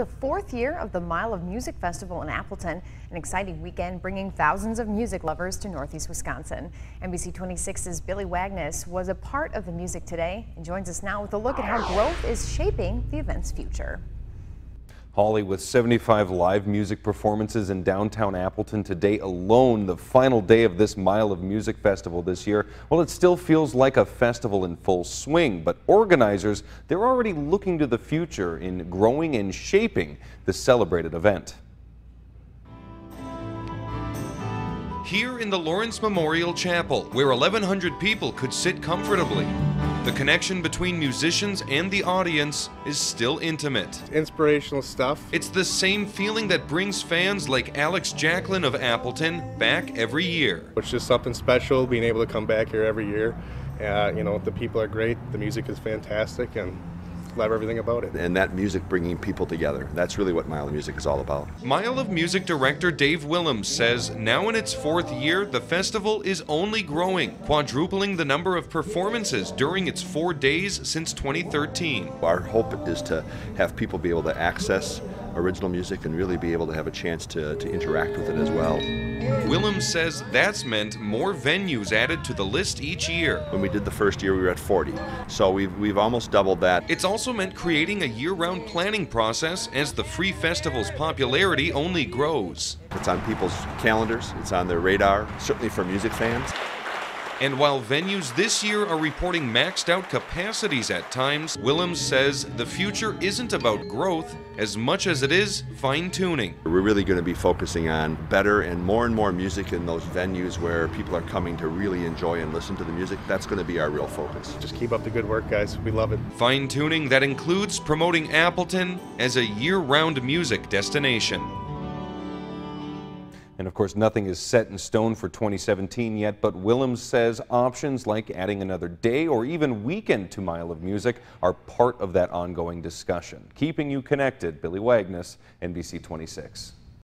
the fourth year of the Mile of Music Festival in Appleton, an exciting weekend bringing thousands of music lovers to Northeast Wisconsin. NBC 26's Billy Wagness was a part of the music today and joins us now with a look at how growth is shaping the event's future. Holly, with 75 live music performances in downtown Appleton today alone, the final day of this Mile of Music Festival this year, well, it still feels like a festival in full swing, but organizers, they're already looking to the future in growing and shaping the celebrated event. Here in the Lawrence Memorial Chapel, where 1,100 people could sit comfortably. The connection between musicians and the audience is still intimate. Inspirational stuff. It's the same feeling that brings fans like Alex Jacklin of Appleton back every year. It's just something special being able to come back here every year. Uh, you know, the people are great, the music is fantastic, and love everything about it. And that music bringing people together. That's really what Mile of Music is all about. Mile of Music director Dave Willems says now in its fourth year, the festival is only growing, quadrupling the number of performances during its four days since 2013. Our hope is to have people be able to access original music and really be able to have a chance to, to interact with it as well. Willems says that's meant more venues added to the list each year. When we did the first year, we were at 40. So we've, we've almost doubled that. It's also meant creating a year-round planning process as the free festival's popularity only grows. It's on people's calendars, it's on their radar, certainly for music fans. And while venues this year are reporting maxed out capacities at times, Willems says the future isn't about growth as much as it is fine tuning. We're really going to be focusing on better and more and more music in those venues where people are coming to really enjoy and listen to the music. That's going to be our real focus. Just keep up the good work, guys. We love it. Fine tuning that includes promoting Appleton as a year round music destination. And of course, nothing is set in stone for 2017 yet, but Willems says options like adding another day or even weekend to Mile of Music are part of that ongoing discussion. Keeping you connected, Billy Wagness, NBC 26.